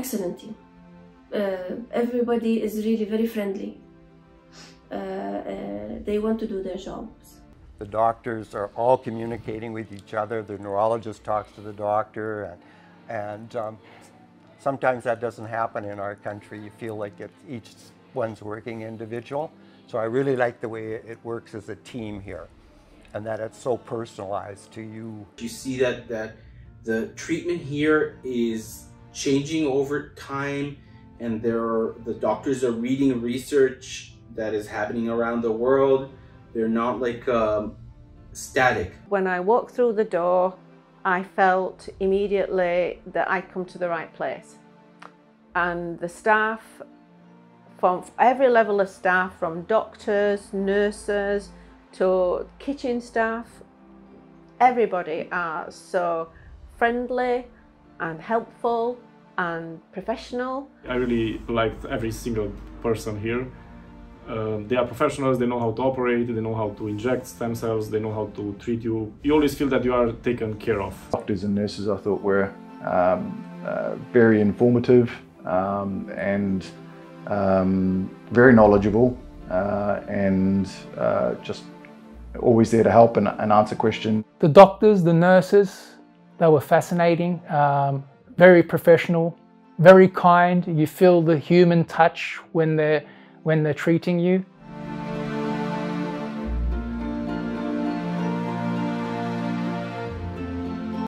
excellent team. Uh, everybody is really very friendly. Uh, uh, they want to do their jobs. The doctors are all communicating with each other. The neurologist talks to the doctor, and, and um, sometimes that doesn't happen in our country. You feel like it's each one's working individual. So I really like the way it works as a team here, and that it's so personalized to you. You see that that the treatment here is changing over time, and there are, the doctors are reading research that is happening around the world. They're not like um, static. When I walked through the door, I felt immediately that I'd come to the right place. And the staff, from every level of staff, from doctors, nurses, to kitchen staff, everybody are so friendly and helpful and professional. I really liked every single person here. Um, they are professionals, they know how to operate, they know how to inject stem cells, they know how to treat you. You always feel that you are taken care of. Doctors and nurses I thought were um, uh, very informative um, and um, very knowledgeable uh, and uh, just always there to help and, and, answer questions. The doctors, the nurses, they were fascinating, um, very professional, very kind. You feel the human touch when they're when they're treating you.